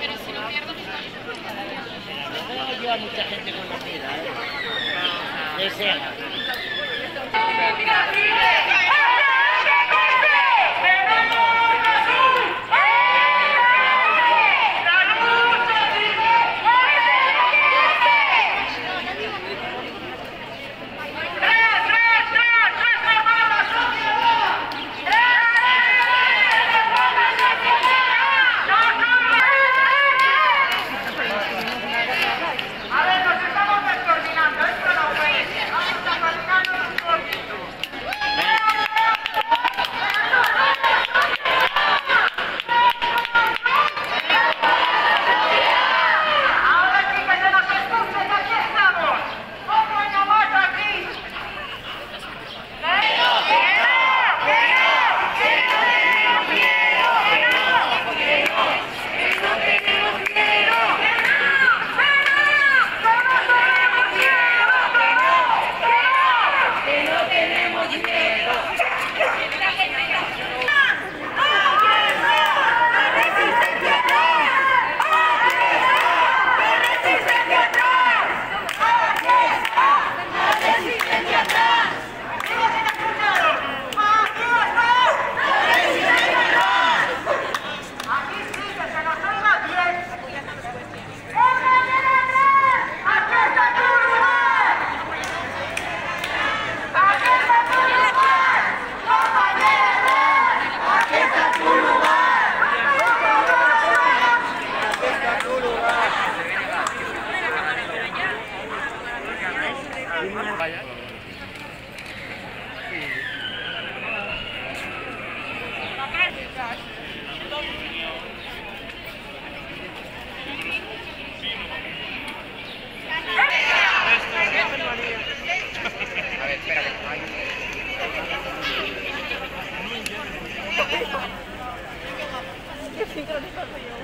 Pero si lo pierdo, no lleva mucha gente conocida, ¿eh? De 結構に変わるよ。